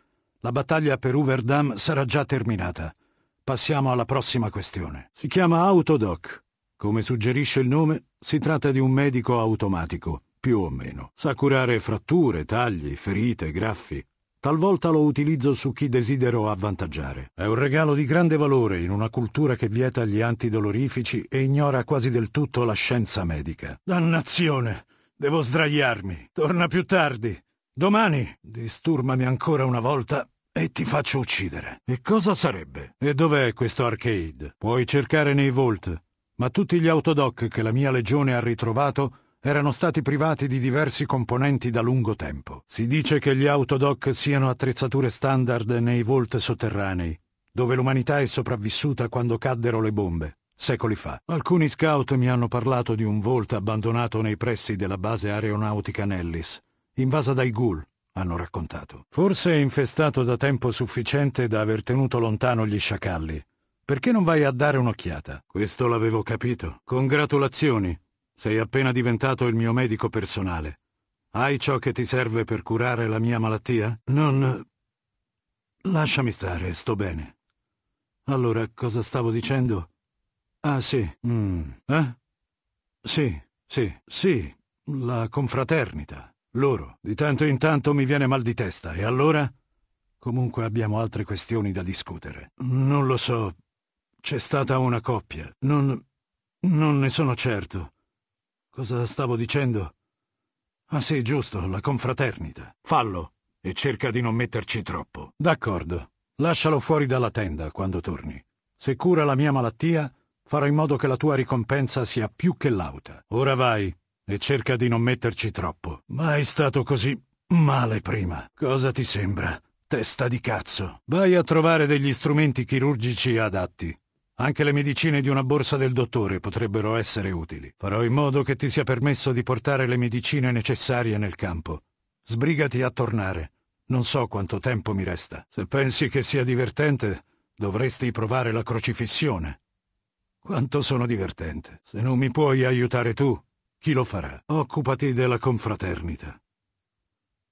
B: la battaglia per Uverdam sarà già terminata. Passiamo alla prossima questione. Si chiama Autodoc. Come suggerisce il nome, si tratta di un medico automatico, più o meno. Sa curare fratture, tagli, ferite, graffi. Talvolta lo utilizzo su chi desidero avvantaggiare. È un regalo di grande valore in una cultura che vieta gli antidolorifici e ignora quasi del tutto la scienza medica. Dannazione! Devo sdraiarmi. Torna più tardi. Domani disturbami ancora una volta e ti faccio uccidere. E cosa sarebbe? E dov'è questo arcade? Puoi cercare nei vault, ma tutti gli autodoc che la mia legione ha ritrovato erano stati privati di diversi componenti da lungo tempo. Si dice che gli autodoc siano attrezzature standard nei vault sotterranei, dove l'umanità è sopravvissuta quando caddero le bombe secoli fa. Alcuni scout mi hanno parlato di un Volt abbandonato nei pressi della base aeronautica Nellis, invasa dai ghoul, hanno raccontato. Forse è infestato da tempo sufficiente da aver tenuto lontano gli sciacalli. Perché non vai a dare un'occhiata? Questo l'avevo capito. Congratulazioni. Sei appena diventato il mio medico personale. Hai ciò che ti serve per curare la mia malattia? Non... Lasciami stare, sto bene. Allora, cosa stavo dicendo? Ah, sì. Mm. Eh? Sì, sì, sì. La confraternita. Loro. Di tanto in tanto mi viene mal di testa. E allora? Comunque abbiamo altre questioni da discutere. Non lo so. C'è stata una coppia. Non... non ne sono certo. Cosa stavo dicendo? Ah sì, giusto, la confraternita. Fallo e cerca di non metterci troppo. D'accordo. Lascialo fuori dalla tenda quando torni. Se cura la mia malattia, Farò in modo che la tua ricompensa sia più che lauta. Ora vai e cerca di non metterci troppo. Mai stato così male prima. Cosa ti sembra? Testa di cazzo. Vai a trovare degli strumenti chirurgici adatti. Anche le medicine di una borsa del dottore potrebbero essere utili. Farò in modo che ti sia permesso di portare le medicine necessarie nel campo. Sbrigati a tornare. Non so quanto tempo mi resta. Se pensi che sia divertente, dovresti provare la crocifissione. Quanto sono divertente. Se non mi puoi aiutare tu, chi lo farà? Occupati della confraternita.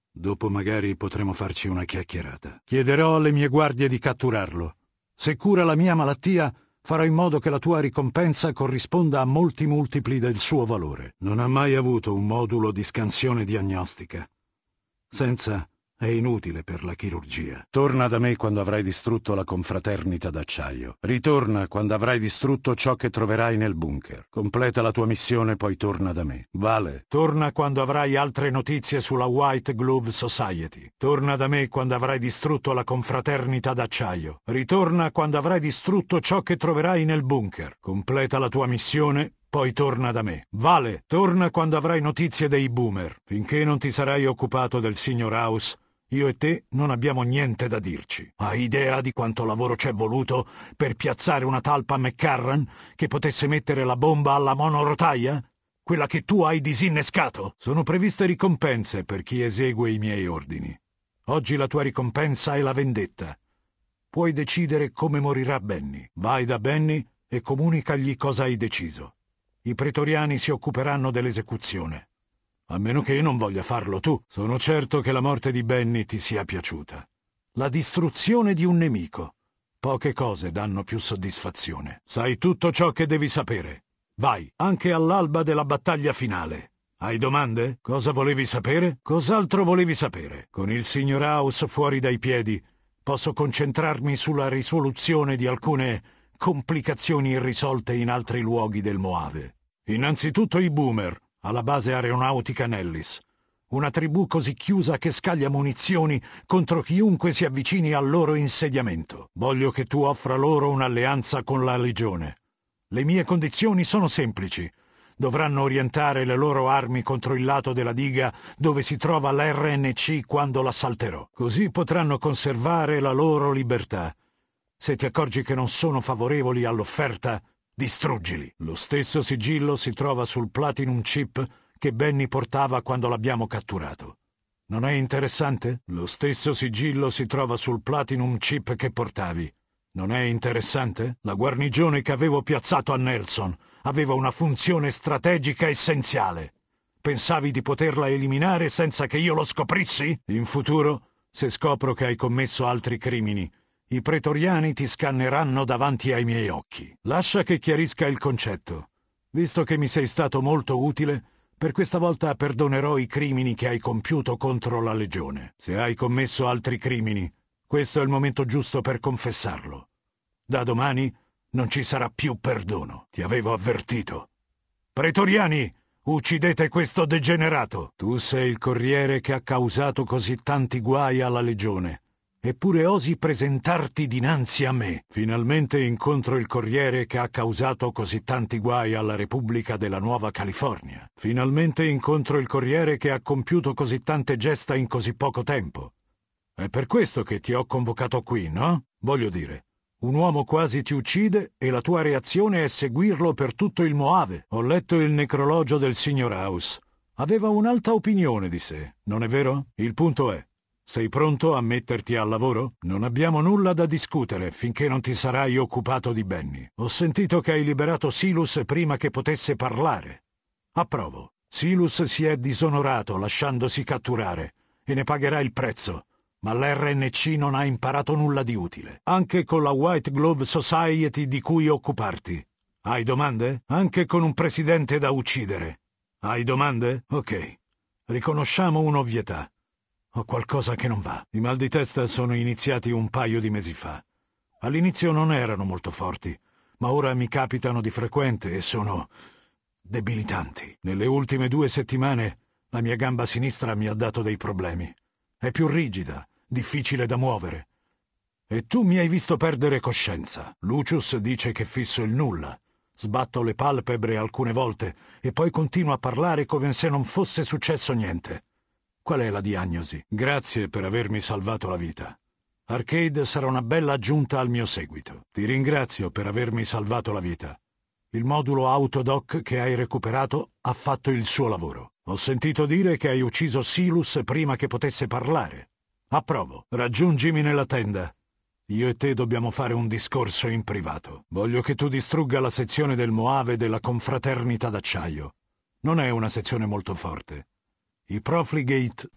B: Dopo magari potremo farci una chiacchierata. Chiederò alle mie guardie di catturarlo. Se cura la mia malattia, farò in modo che la tua ricompensa corrisponda a molti multipli del suo valore. Non ha mai avuto un modulo di scansione diagnostica. Senza è inutile per la chirurgia. Torna da me quando avrai distrutto la confraternita d'acciaio. Ritorna quando avrai distrutto ciò che troverai nel bunker. Completa la tua missione, poi torna da me. Vale. Torna quando avrai altre notizie sulla White Glove Society. Torna da me quando avrai distrutto la confraternita d'acciaio. Ritorna quando avrai distrutto ciò che troverai nel bunker. Completa la tua missione, poi torna da me. Vale, torna quando avrai notizie dei boomer. Finché non ti sarai occupato del signor House,
A: Io e te non abbiamo niente da dirci. Hai idea di quanto lavoro c'è voluto per piazzare una talpa McCarran che potesse mettere la bomba alla monorotaia? Quella che tu hai disinnescato? Sono previste ricompense per chi esegue i miei ordini. Oggi la tua ricompensa è la vendetta. Puoi decidere come morirà Benny. Vai da Benny e comunicagli cosa hai deciso. I pretoriani si occuperanno dell'esecuzione. A meno che non voglia farlo tu. Sono certo che la morte di Benny ti sia piaciuta. La distruzione di un nemico. Poche cose danno più soddisfazione. Sai tutto ciò che devi sapere. Vai, anche all'alba della battaglia finale. Hai domande? Cosa volevi sapere? Cos'altro volevi sapere? Con il signor House fuori dai piedi, posso concentrarmi sulla risoluzione di alcune complicazioni irrisolte in altri luoghi del Moave. Innanzitutto i boomer, alla base aeronautica Nellis. Una tribù così chiusa che scaglia munizioni contro chiunque si avvicini al loro insediamento. Voglio che tu offra loro un'alleanza con la Legione. Le mie condizioni sono semplici. Dovranno orientare le loro armi contro il lato della diga dove si trova l'RNC quando l'assalterò. Così potranno conservare la loro libertà. Se ti accorgi che non sono favorevoli all'offerta, Distruggili. Lo stesso sigillo si trova sul Platinum Chip che Benny portava quando l'abbiamo catturato. Non è interessante? Lo stesso sigillo si trova sul Platinum Chip che portavi. Non è interessante? La guarnigione che avevo piazzato a Nelson aveva una funzione strategica essenziale. Pensavi di poterla eliminare senza che io lo scoprissi? In futuro, se scopro che hai commesso altri crimini, i pretoriani ti scanneranno davanti ai miei occhi. Lascia che chiarisca il concetto. Visto che mi sei stato molto utile, per questa volta perdonerò i crimini che hai compiuto contro la Legione. Se hai commesso altri crimini, questo è il momento giusto per confessarlo. Da domani non ci sarà più perdono. Ti avevo avvertito. Pretoriani, uccidete questo degenerato. Tu sei il corriere che ha causato così tanti guai alla Legione eppure osi presentarti dinanzi a me. Finalmente incontro il corriere che ha causato così tanti guai alla Repubblica della Nuova California. Finalmente incontro il corriere che ha compiuto così tante gesta in così poco tempo. È per questo che ti ho convocato qui, no? Voglio dire, un uomo quasi ti uccide e la tua reazione è seguirlo per tutto il Moave. Ho letto il necrologio del signor House. Aveva un'alta opinione di sé, non è vero? Il punto è, sei pronto a metterti al lavoro? Non abbiamo nulla da discutere finché non ti sarai occupato di Benny. Ho sentito che hai liberato Silus prima che potesse parlare. Approvo. Silus si è disonorato lasciandosi catturare e ne pagherà il prezzo. Ma l'RNC non ha imparato nulla di utile. Anche con la White Glove Society di cui occuparti. Hai domande? Anche con un presidente da uccidere. Hai domande? Ok. Riconosciamo un'ovvietà. Ho qualcosa che non va. I mal di testa sono iniziati un paio di mesi fa. All'inizio non erano molto forti, ma ora mi capitano di frequente e sono debilitanti. Nelle ultime due settimane la mia gamba sinistra mi ha dato dei problemi. È più rigida, difficile da muovere. E tu mi hai visto perdere coscienza. Lucius dice che fisso il nulla. Sbatto le palpebre alcune volte e poi continuo a parlare come se non fosse successo niente. Qual è la diagnosi? Grazie per avermi salvato la vita. Arcade sarà una bella aggiunta al mio seguito. Ti ringrazio per avermi salvato la vita. Il modulo Autodoc che hai recuperato ha fatto il suo lavoro. Ho sentito dire che hai ucciso Silus prima che potesse parlare. Approvo. Raggiungimi nella tenda. Io e te dobbiamo fare un discorso in privato. Voglio che tu distrugga la sezione del Moave della confraternita d'acciaio. Non è una sezione molto forte. I Profligate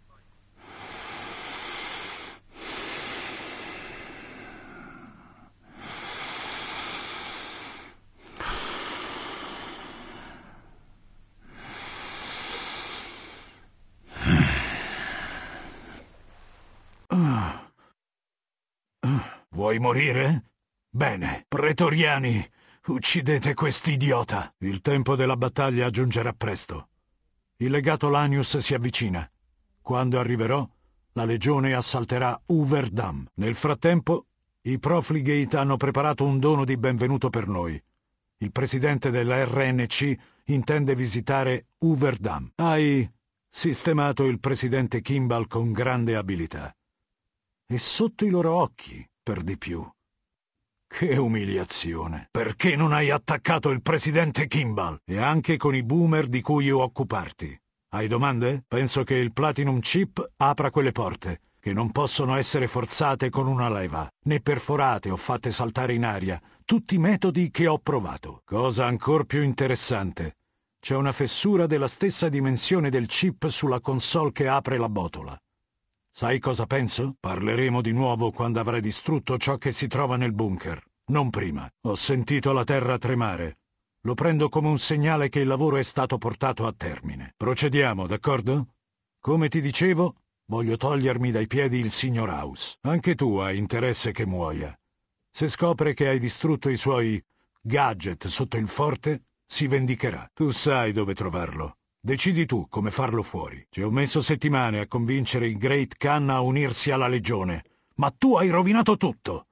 A: Vuoi morire? Bene, pretoriani, uccidete quest'idiota. Il tempo della battaglia giungerà presto. Il legato Lanius si avvicina. Quando arriverò, la legione assalterà Uverdam. Nel frattempo, i Profligate hanno preparato un dono di benvenuto per noi. Il presidente della RNC intende visitare Uverdam. Hai sistemato il presidente Kimball con grande abilità. E sotto i loro occhi, per di più. Che umiliazione! Perché non hai attaccato il presidente Kimball e anche con i boomer di cui occuparti? Hai domande? Penso che il Platinum Chip apra quelle porte, che non possono essere forzate con una leva, né perforate o fatte saltare in aria, tutti metodi che ho provato. Cosa ancora più interessante, c'è una fessura della stessa dimensione del chip sulla console che apre la botola. Sai cosa penso? Parleremo di nuovo quando avrai distrutto ciò che si trova nel bunker. Non prima. Ho sentito la terra tremare. Lo prendo come un segnale che il lavoro è stato portato a termine. Procediamo, d'accordo? Come ti dicevo, voglio togliermi dai piedi il signor House. Anche tu hai interesse che muoia. Se scopre che hai distrutto i suoi gadget sotto il forte, si vendicherà. Tu sai dove trovarlo. Decidi tu come farlo fuori. Ci ho messo settimane a convincere il Great Khan a unirsi alla Legione, ma tu hai rovinato tutto.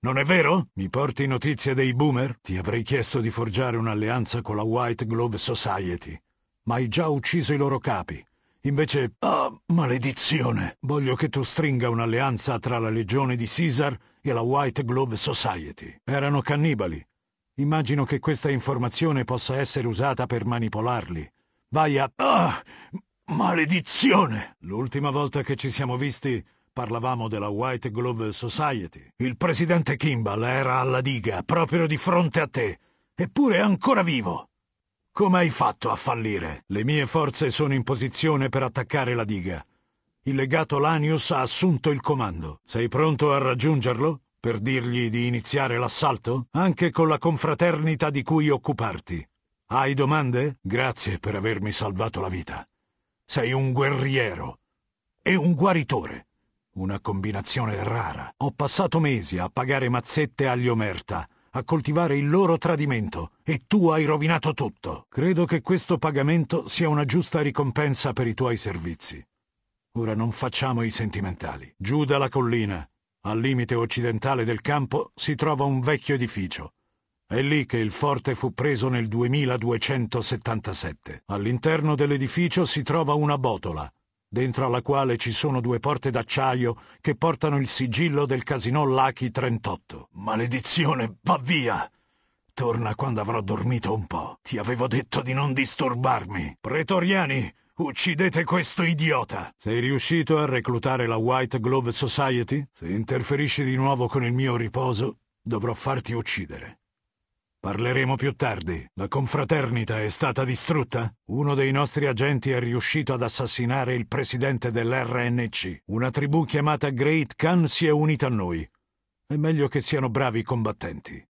A: Non è vero? Mi porti notizie dei boomer? Ti avrei chiesto di forgiare un'alleanza con la White Glove Society, ma hai già ucciso i loro capi. Invece, ah, maledizione! Voglio che tu stringa un'alleanza tra la Legione di Caesar e la White Glove Society. Erano cannibali, Immagino che questa informazione possa essere usata per manipolarli. Vai a... Ah! Maledizione! L'ultima volta che ci siamo visti parlavamo della White Glove Society. Il presidente Kimball era alla diga, proprio di fronte a te. Eppure è ancora vivo. Come hai fatto a fallire? Le mie forze sono in posizione per attaccare la diga. Il legato Lanius ha assunto il comando. Sei pronto a raggiungerlo? Per dirgli di iniziare l'assalto? Anche con la confraternita di cui occuparti. Hai domande? Grazie per avermi salvato la vita. Sei un guerriero. E un guaritore. Una combinazione rara. Ho passato mesi a pagare mazzette agli Omerta, a coltivare il loro tradimento, e tu hai rovinato tutto. Credo che questo pagamento sia una giusta ricompensa per i tuoi servizi. Ora non facciamo i sentimentali. Giù dalla collina, al limite occidentale del campo si trova un vecchio edificio. È lì che il forte fu preso nel 2277. All'interno dell'edificio si trova una botola, dentro alla quale ci sono due porte d'acciaio che portano il sigillo del casino Lucky 38. Maledizione, va via! Torna quando avrò dormito un po'. Ti avevo detto di non disturbarmi. Pretoriani, Uccidete questo idiota! Sei riuscito a reclutare la White Glove Society? Se interferisci di nuovo con il mio riposo, dovrò farti uccidere. Parleremo più tardi. La confraternita è stata distrutta? Uno dei nostri agenti è riuscito ad assassinare il presidente dell'RNC. Una tribù chiamata Great Khan si è unita a noi. È meglio che siano bravi combattenti.